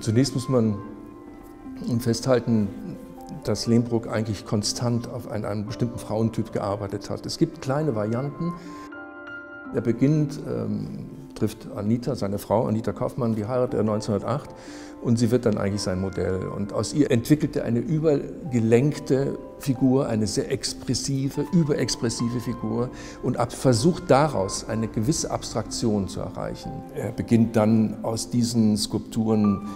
Zunächst muss man festhalten, dass Lehmbruck eigentlich konstant auf einen, einen, bestimmten Frauentyp gearbeitet hat. Es gibt kleine Varianten. Er beginnt, ähm, trifft Anita, seine Frau, Anita Kaufmann, die heiratet er 1908 und sie wird dann eigentlich sein Modell. Und aus ihr entwickelt er eine übergelenkte Figur, eine sehr expressive, überexpressive Figur und versucht daraus eine gewisse Abstraktion zu erreichen. Er beginnt dann aus diesen Skulpturen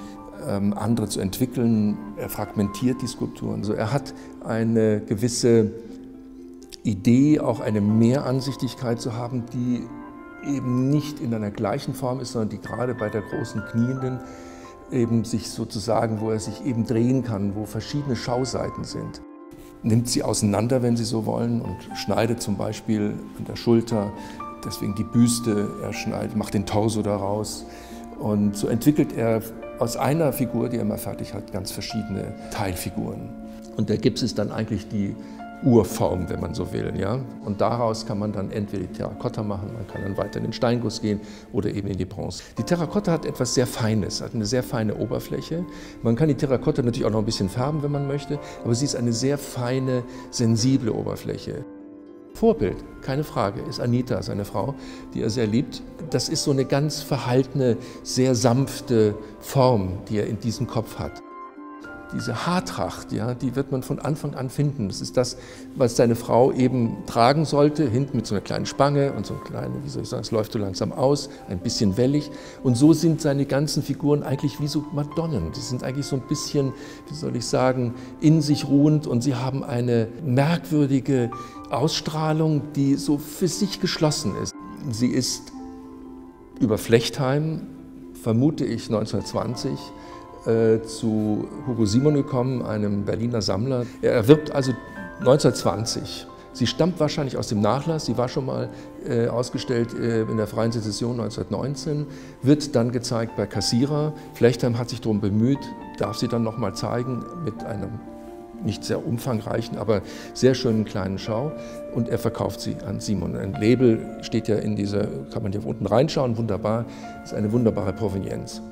ähm, andere zu entwickeln. Er fragmentiert die Skulpturen. Also er hat eine gewisse Idee, auch eine Mehransichtigkeit zu haben, die eben nicht in einer gleichen Form ist, sondern die gerade bei der großen Knienden eben sich sozusagen, wo er sich eben drehen kann, wo verschiedene Schauseiten sind. Nimmt sie auseinander, wenn Sie so wollen, und schneidet zum Beispiel an der Schulter, deswegen die Büste, er schneidet, macht den Torso daraus. Und so entwickelt er aus einer Figur, die er mal fertig hat, ganz verschiedene Teilfiguren. Und der Gips ist dann eigentlich die Urform, wenn man so will. Ja? Und daraus kann man dann entweder die Terrakotta machen, man kann dann weiter in den Steinguss gehen oder eben in die Bronze. Die Terrakotta hat etwas sehr Feines, hat eine sehr feine Oberfläche. Man kann die Terrakotta natürlich auch noch ein bisschen färben, wenn man möchte, aber sie ist eine sehr feine, sensible Oberfläche. Vorbild, keine Frage, ist Anita, seine Frau, die er sehr liebt. Das ist so eine ganz verhaltene, sehr sanfte Form, die er in diesem Kopf hat diese Haartracht, ja, die wird man von Anfang an finden. Das ist das, was seine Frau eben tragen sollte, hinten mit so einer kleinen Spange und so einem kleinen, wie soll ich sagen, es läuft so langsam aus, ein bisschen wellig. Und so sind seine ganzen Figuren eigentlich wie so Madonnen. Die sind eigentlich so ein bisschen, wie soll ich sagen, in sich ruhend und sie haben eine merkwürdige Ausstrahlung, die so für sich geschlossen ist. Sie ist über Flechtheim, vermute ich 1920, äh, zu Hugo Simon gekommen, einem Berliner Sammler. Er erwirbt also 1920. Sie stammt wahrscheinlich aus dem Nachlass, sie war schon mal äh, ausgestellt äh, in der Freien Sezession 1919, wird dann gezeigt bei Kassierer. Flechtheim hat sich darum bemüht, darf sie dann noch mal zeigen mit einem nicht sehr umfangreichen, aber sehr schönen kleinen Schau und er verkauft sie an Simon. Ein Label steht ja in dieser, kann man hier unten reinschauen, wunderbar, ist eine wunderbare Provenienz.